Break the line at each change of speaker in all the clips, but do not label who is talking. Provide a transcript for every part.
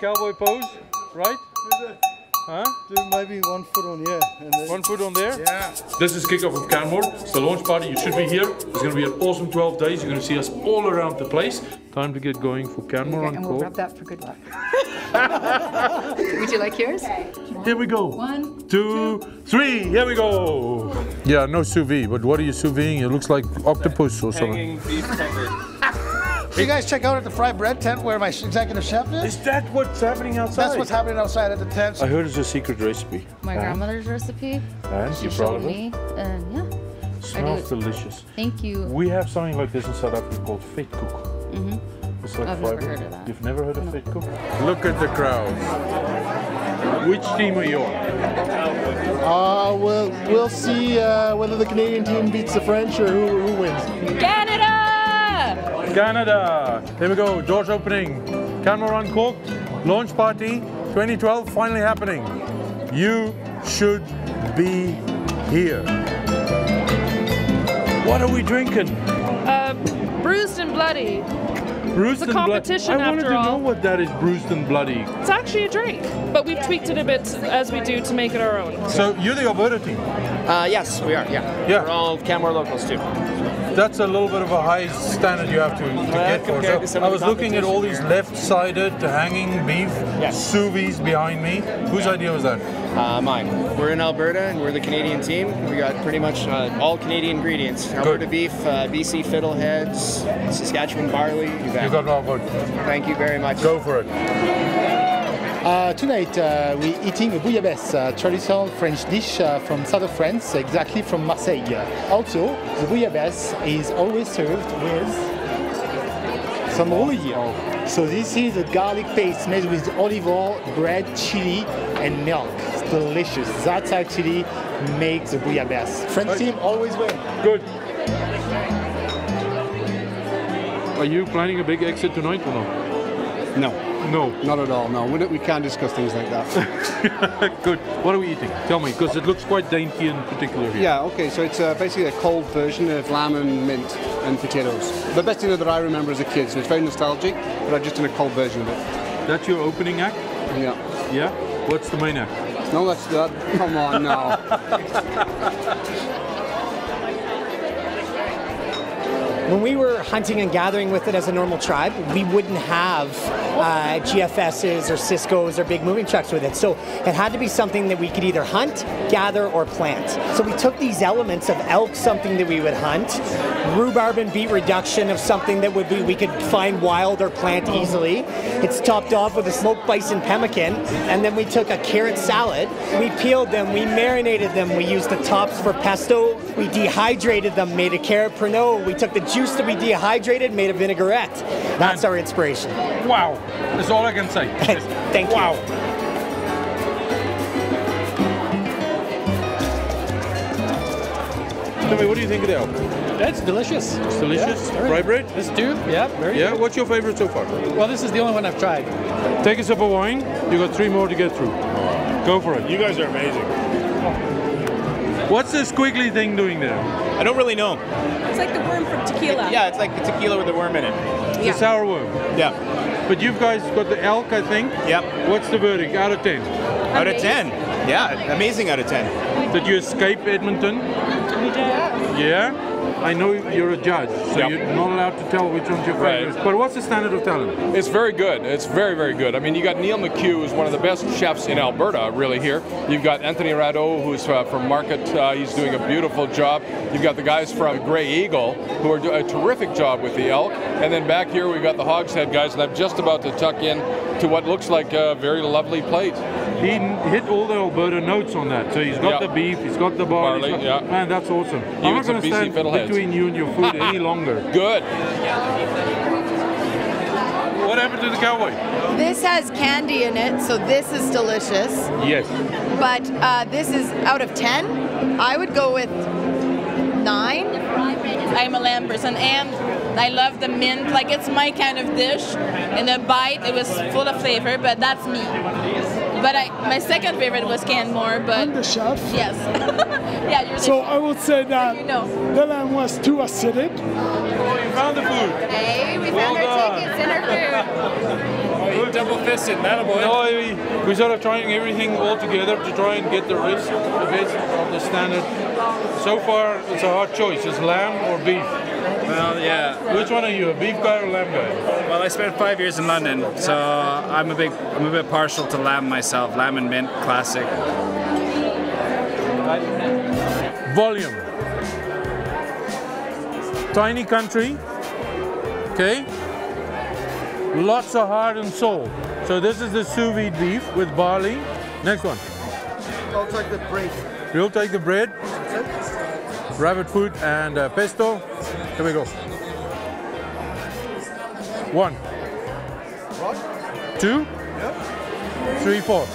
cowboy pose, right? Huh?
Do maybe one foot on here. And then
One foot on there.
Yeah.
This is kickoff of Canmore. It's the launch party. You should be here. It's going to be an awesome 12 days. You're going to see us all around the place. Time to get going for Canmore on
and we'll
call.
rub that for good luck. Would you like yours?
Here we go.
One,
two, three. Here we go. Yeah, no sous vide, but what are you sous videing? It looks like octopus or something.
You guys check out at the fried bread tent where my executive chef is.
Is that what's happening outside?
That's what's happening outside at the tent.
I heard it's a secret recipe.
My
And?
grandmother's recipe.
And
She
you proud
showed
it?
me, and yeah.
Smells delicious.
Thank you.
We have something like this in South Africa called vetkoek.
Mhm.
It's like
I've never heard of that.
You've never heard of vetkoek? Look at the crowd. Which team are you on?
Uh, we'll, we'll see uh, whether the Canadian team beats the French or who, who wins.
Canada!
Canada. Here we go. Doors opening. Canmore uncorked. Launch party 2012 finally happening. You should be here. What are we drinking?
Uh, bruised and bloody.
Bruised
It's a
and bloody.
competition
I wanted to
all.
know what that is. Bruised and bloody.
It's actually a drink, but we've tweaked it a bit as we do to make it our own.
So you're the Alberta team.
Uh, yes, we are. Yeah.
Yeah.
We're all Canmore locals too.
That's a little bit of a high standard you have to, to get for. So I was looking at all these left-sided hanging beef sous vides behind me. Whose idea was that?
Uh, mine. We're in Alberta and we're the Canadian team. We got pretty much uh, all Canadian ingredients. Alberta beef, uh, BC fiddleheads, Saskatchewan barley. You,
You got all good.
Thank you very much.
Go for it.
Uh, tonight uh, we're eating a bouillabaisse, a traditional French dish uh, from south of France, exactly from Marseille. Also, the bouillabaisse is always served with some rouille. So this is a garlic paste made with olive oil, bread, chili, and milk. It's delicious. That's actually makes the bouillabaisse. French team always win.
Good. Are you planning a big exit tonight or not?
No.
No.
Not at all, no. We, we can't discuss things like that.
Good. What are we eating? Tell me, because it looks quite dainty and particular here.
yeah, okay, so it's uh, basically a cold version of lamb and mint and potatoes. The best dinner that I remember as a kid, so it's very nostalgic, but I've just done a cold version of it.
That's your opening act?
Yeah.
Yeah? What's the main act?
No, that's that. Come on, no.
When we were hunting and gathering with it as a normal tribe, we wouldn't have uh, GFSs or Sysco's or big moving trucks with it. So it had to be something that we could either hunt, gather, or plant. So we took these elements of elk, something that we would hunt, rhubarb and beet reduction of something that would be we could find wild or plant easily. It's topped off with a smoked bison pemmican, and then we took a carrot salad. We peeled them, we marinated them, we used the tops for pesto, we dehydrated them, made a carrot pernod. We took the juice that we dehydrated, made a vinaigrette. That's our inspiration.
Wow, that's all I can say.
Thank you.
Wow. Tell me, what do you think of the elk?
That's delicious.
It's delicious.
Yeah, very-
Fry bread?
This do, yeah, very
Yeah,
good.
what's your favorite so far?
Well, this is the only one I've tried.
Take a sip of wine. You got three more to get through. Go for it.
You guys are amazing.
What's this squiggly thing doing there?
I don't really know.
It's like the worm from tequila.
Yeah, it's like the tequila with a worm in it.
It's a sour worm.
Yeah.
But you guys got the elk, I think.
Yep.
What's the verdict? Out of ten.
Out of 10. Yeah, amazing out of 10.
Did you escape Edmonton? Yeah. I know you're a judge, so
Yep.
you're not allowed to tell which one's your
Right.
favorite. But what's the standard of talent?
It's very good. It's very, very good. I mean, you got Neil McCue, who's one of the best chefs in Alberta, really here. You've got Anthony Rado, who's uh, from Market. Uh, he's doing a beautiful job. You've got the guys from Grey Eagle, who are doing a terrific job with the elk. And then back here, we've got the Hogshead guys, and I'm just about to tuck in to what looks like a very lovely plate.
He hit all the Alberta notes on that. So he's got
Yeah.
the beef, he's got the barley.
Barley,
got-
yeah.
Man, that's awesome.
Even
I'm not going to stand between you and your food any longer.
Good.
What happened to the cowboy?
This has candy in it, so this is delicious.
Yes.
But uh, this is out of 10. I would go with 9.
I'm a lamb person and I love the mint. Like it's my kind of dish. In the bite, it was full of flavor, but that's me. But I, my second favorite was Canmore, but
I'm the chef.
yes, yeah, you're the
So I would say that
You know.
the lamb was too acidic.
Oh, you found the food.
Hey, we
Well
found our
done.
tickets and our food.
double fisted, that boy.
No, we, we're sort of trying everything all together to try and get the rest, the best of the standard. So far, it's a hard choice. It's lamb or beef.
Well, yeah.
Which one are you, a beef guy or lamb guy?
Well, I spent five years in London, so I'm a big, I'm a bit partial to lamb myself. Lamb and mint, classic.
Volume. Tiny country. Okay. Lots of heart and soul. So this is the sous vide beef with barley. Next one.
I'll take the bread.
You'll take the bread. Rabbit foot and uh, pesto. Here we go. One, two,
Yep.
three, four.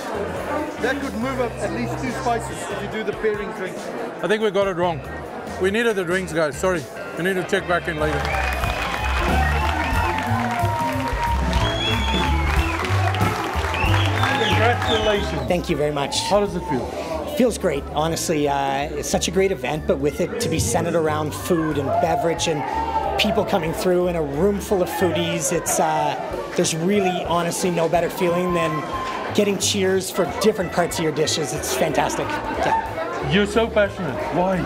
That could move up at least two spices if you do the pairing drink.
I think we got it wrong. We needed the drinks, guys. Sorry. We need to check back in later. Congratulations.
Thank you very much.
How does it feel?
Feels great, honestly. Uh, it's such a great event, but with it to be centered around food and beverage and people coming through in a room full of foodies, it's uh, there's really, honestly, no better feeling than getting cheers for different parts of your dishes. It's fantastic. Yeah.
You're so passionate. Why?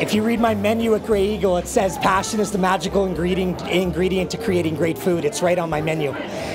If you read my menu at Grey Eagle, it says passion is the magical ingredient ingredient to creating great food. It's right on my menu.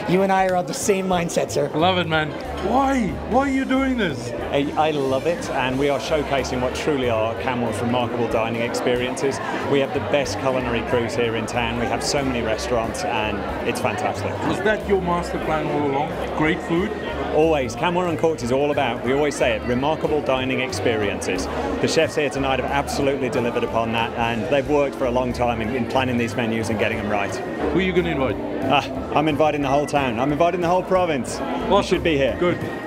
You and I are on the same mindset, sir.
Love it, man. Why? Why are you doing this?
I, I love it, and we are showcasing what truly are Canmore's remarkable dining experiences. We have the best culinary crews here in town. We have so many restaurants, and it's fantastic.
Was that your master plan all along? Great food?
Always. Canmore Uncorked is all about, we always say it, remarkable dining experiences. The chefs here tonight have absolutely delivered upon that, and they've worked for a long time in, in planning these menus and getting them right.
Who are you going to invite?
Ah, I'm inviting the whole town. I'm inviting the whole province. You should be here.
Good.